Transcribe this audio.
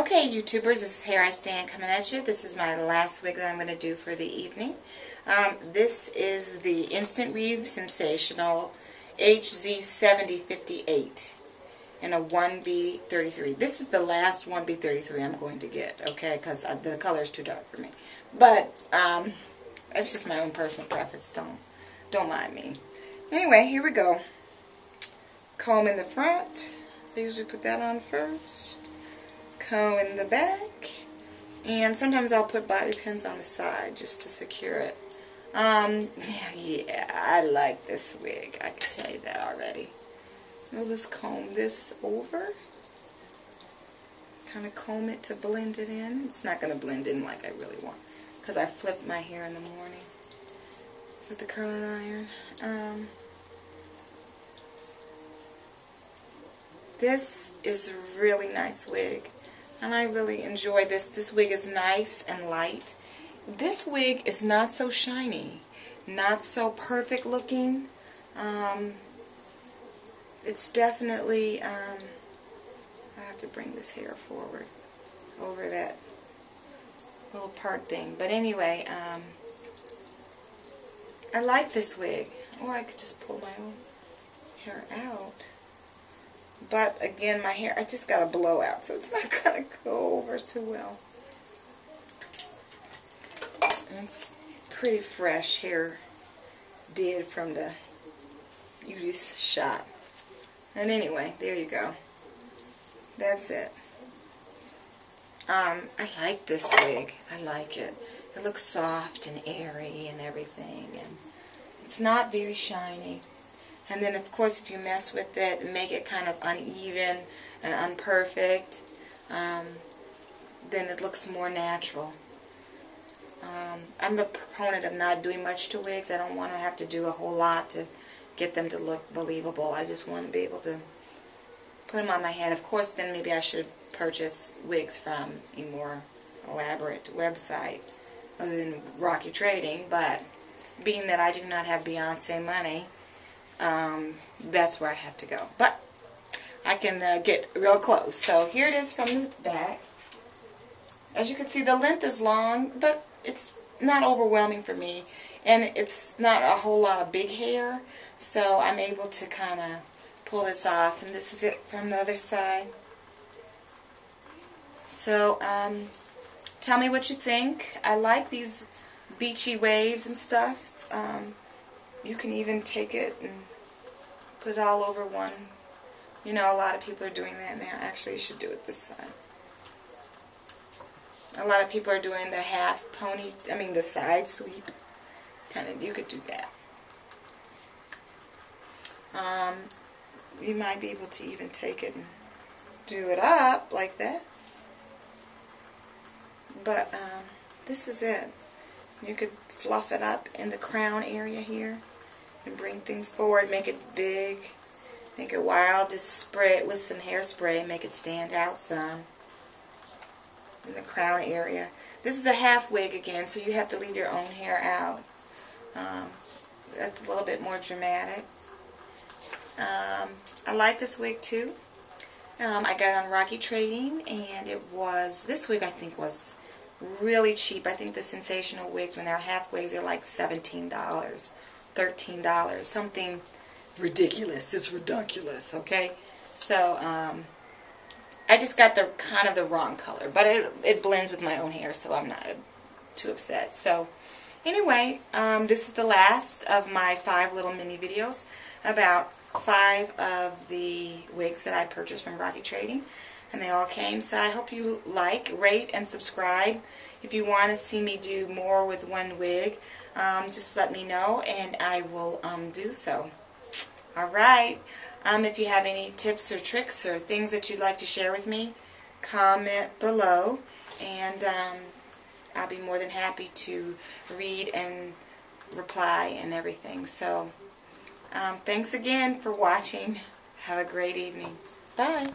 Okay, YouTubers, this is Here I Stand coming at you. This is my last wig that I'm going to do for the evening. Um, this is the Instant Weave Sensationnel HZ7058 in a 1B33. This is the last 1B33 I'm going to get, okay, because uh, the color is too dark for me. But, um, that's just my own personal preference. Don't, don't mind me. Anyway, here we go. Comb in the front. I usually put that on first in the back. And sometimes I'll put bobby pins on the side just to secure it. Um, yeah, I like this wig. I can tell you that already. I'll just comb this over. Kind of comb it to blend it in. It's not going to blend in like I really want. Because I flipped my hair in the morning with the curling iron. Um, this is a really nice wig and I really enjoy this. This wig is nice and light. This wig is not so shiny, not so perfect looking. Um, it's definitely, um, I have to bring this hair forward over that little part thing. But anyway, um, I like this wig. Or I could just pull my own hair out. But again, my hair, I just got a blowout, so it's not going to go over too well. And it's pretty fresh hair did from the beauty shop. And anyway, there you go. That's it. Um, I like this wig. I like it. It looks soft and airy and everything. And it's not very shiny. And then, of course, if you mess with it make it kind of uneven and unperfect, um, then it looks more natural. Um, I'm a proponent of not doing much to wigs. I don't want to have to do a whole lot to get them to look believable. I just want to be able to put them on my head. Of course, then maybe I should purchase wigs from a more elaborate website other than Rockey Trading, but being that I do not have Beyonce money, um, that's where I have to go. But I can uh, get real close. So here it is from the back. As you can see, the length is long, but it's not overwhelming for me. And it's not a whole lot of big hair, so I'm able to kind of pull this off. And this is it from the other side. So, um, tell me what you think. I like these beachy waves and stuff. Um, you can even take it and put it all over one. You know, a lot of people are doing that now. Actually, you should do it this side. A lot of people are doing the half pony, I mean the side sweep. Kind of, you could do that. Um, you might be able to even take it and do it up like that. But um, this is it. You could fluff it up in the crown area here and bring things forward, make it big, make it wild, just spray it with some hairspray, make it stand out some in the crown area. This is a half wig again, so you have to leave your own hair out. Um, that's a little bit more dramatic. Um, I like this wig too. Um, I got it on Rockey Trading, and it was, this wig I think was really cheap. I think the Sensationnel wigs, when they're half wigs, they're like $17. $13. Something ridiculous. It's ridiculous, okay? So, um, I just got the kind of the wrong color, but it, it blends with my own hair, so I'm not too upset. So, anyway, um, this is the last of my five little mini videos about five of the wigs that I purchased from Rockey Trading, and they all came. So I hope you like, rate, and subscribe. If you want to see me do more with one wig, um, just let me know and I will um, do so. Alright, um, if you have any tips or tricks or things that you'd like to share with me, comment below and um, I'll be more than happy to read and reply and everything. So, um, thanks again for watching. Have a great evening. Bye.